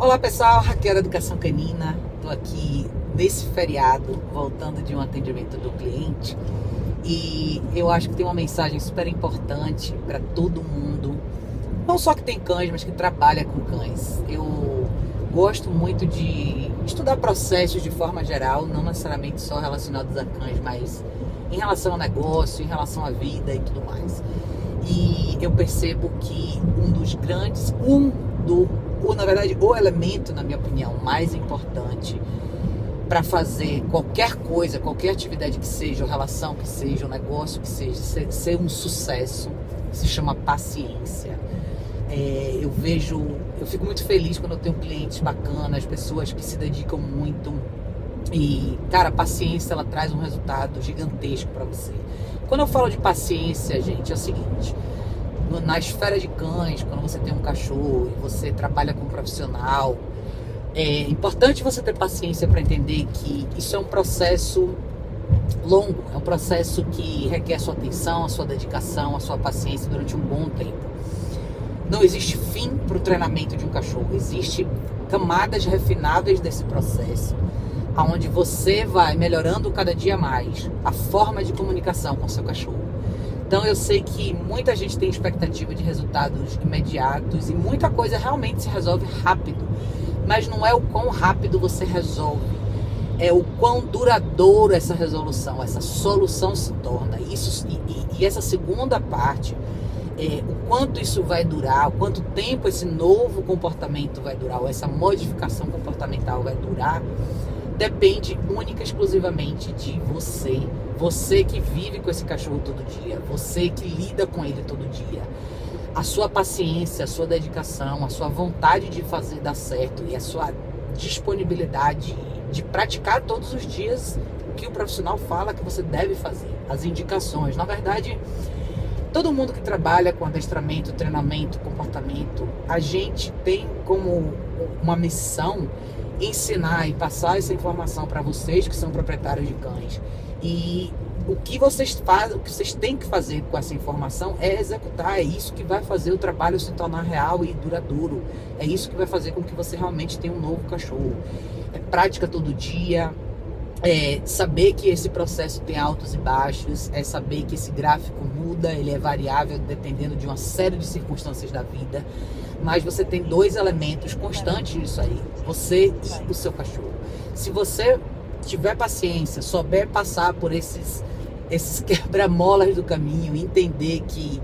Olá pessoal, Raquel Educação Canina. Estou aqui nesse feriado, voltando de um atendimento do cliente. E eu acho que tem uma mensagem super importante para todo mundo, não só que tem cães, mas que trabalha com cães. Eu gosto muito de estudar processos de forma geral, não necessariamente só relacionados a cães, mas em relação ao negócio, em relação à vida e tudo mais. E eu percebo que um dos grandes, um do ou na verdade o elemento, na minha opinião, mais importante para fazer qualquer coisa, qualquer atividade que seja, ou relação que seja, ou negócio que seja, ser, ser um sucesso, se chama paciência. É, eu vejo, eu fico muito feliz quando eu tenho clientes bacanas, pessoas que se dedicam muito. E, cara, paciência ela traz um resultado gigantesco para você. Quando eu falo de paciência, gente, é o seguinte: na esfera de cães, quando você tem um cachorro e você trabalha com um profissional, é importante você ter paciência para entender que isso é um processo longo, é um processo que requer a sua atenção, a sua dedicação, a sua paciência durante um bom tempo. Não existe fim para o treinamento de um cachorro, existe camadas refináveis desse processo, aonde você vai melhorando cada dia mais a forma de comunicação com seu cachorro. Então eu sei que muita gente tem expectativa de resultados imediatos e muita coisa realmente se resolve rápido. Mas não é o quão rápido você resolve, é o quão duradouro essa resolução, essa solução se torna. Isso e, e, e essa segunda parte, é, o quanto isso vai durar, o quanto tempo esse novo comportamento vai durar, ou essa modificação comportamental vai durar, depende única e exclusivamente de você. Você que vive com esse cachorro todo dia, você que lida com ele todo dia. A sua paciência, a sua dedicação, a sua vontade de fazer dar certo e a sua disponibilidade de praticar todos os dias o que o profissional fala que você deve fazer, as indicações. Na verdade, todo mundo que trabalha com adestramento, treinamento, comportamento, a gente tem como uma missão ensinar e passar essa informação para vocês que são proprietários de cães. E o que vocês fazem, o que vocês têm que fazer com essa informação é executar. É isso que vai fazer o trabalho se tornar real e duradouro. É isso que vai fazer com que você realmente tenha um novo cachorro. É prática todo dia, é saber que esse processo tem altos e baixos, é saber que esse gráfico muda, ele é variável dependendo de uma série de circunstâncias da vida. Mas você tem dois elementos constantes nisso aí: você e o seu cachorro. Se você tiver paciência, souber passar por esses, esses quebra-molas do caminho, entender que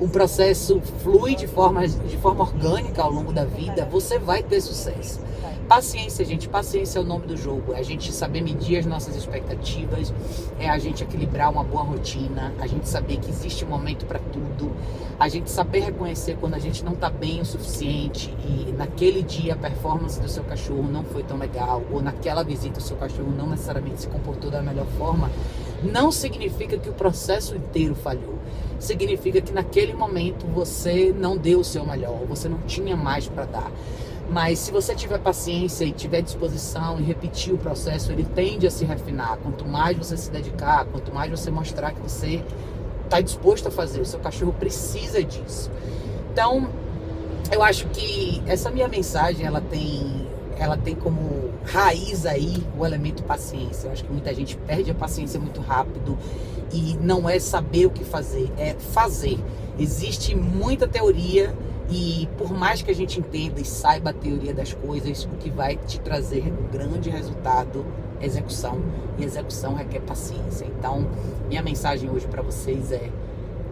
o processo flui de forma, de forma orgânica ao longo da vida, você vai ter sucesso. Paciência, gente. Paciência é o nome do jogo. É a gente saber medir as nossas expectativas, é a gente equilibrar uma boa rotina, a gente saber que existe um momento para tudo, a gente saber reconhecer quando a gente não está bem o suficiente e naquele dia a performance do seu cachorro não foi tão legal, ou naquela visita o seu cachorro não necessariamente se comportou da melhor forma, não significa que o processo inteiro falhou. Significa que naquele momento você não deu o seu melhor, você não tinha mais para dar. Mas se você tiver paciência e tiver disposição e repetir o processo, ele tende a se refinar. Quanto mais você se dedicar, quanto mais você mostrar que você está disposto a fazer, o seu cachorro precisa disso. Então, eu acho que essa minha mensagem ela tem ela tem como raiz aí o elemento paciência. Eu acho que muita gente perde a paciência muito rápido e não é saber o que fazer, é fazer. Existe muita teoria e por mais que a gente entenda e saiba a teoria das coisas, o que vai te trazer um grande resultado é execução. E execução requer paciência. Então, minha mensagem hoje para vocês é: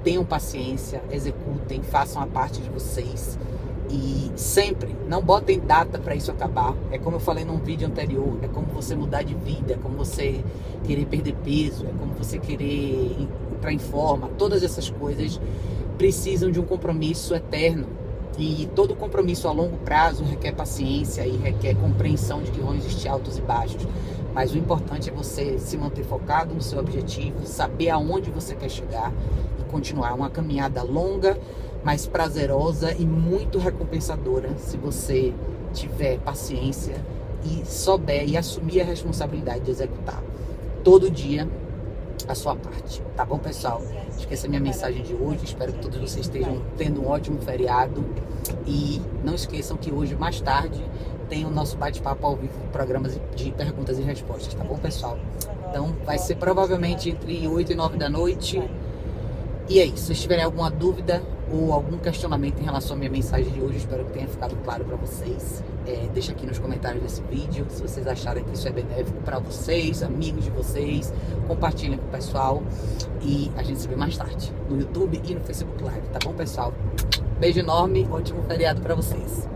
tenham paciência, executem, façam a parte de vocês. E sempre, não botem data para isso acabar. É como eu falei num vídeo anterior, é como você mudar de vida, é como você querer perder peso, é como você querer entrar em forma. Todas essas coisas precisam de um compromisso eterno e todo compromisso a longo prazo requer paciência e requer compreensão de que vão existir altos e baixos. Mas o importante é você se manter focado no seu objetivo, saber aonde você quer chegar e continuar uma caminhada longa, mas prazerosa e muito recompensadora se você tiver paciência e souber e assumir a responsabilidade de executar. Todo dia a sua parte, tá bom, pessoal? Acho que essa é a minha mensagem de hoje. Espero que todos vocês estejam tendo um ótimo feriado. E não esqueçam que hoje, mais tarde, tem o nosso bate-papo ao vivo, programas de perguntas e respostas, tá bom, pessoal? Então, vai ser provavelmente entre 8 e 9 da noite. E é isso. Se tiverem alguma dúvida ou algum questionamento em relação à minha mensagem de hoje, espero que tenha ficado claro para vocês. É, deixa aqui nos comentários desse vídeo se vocês acharem que isso é benéfico para vocês, amigos de vocês. Compartilhem com o pessoal. E a gente se vê mais tarde no YouTube e no Facebook Live, tá bom, pessoal? Beijo enorme, ótimo feriado para vocês.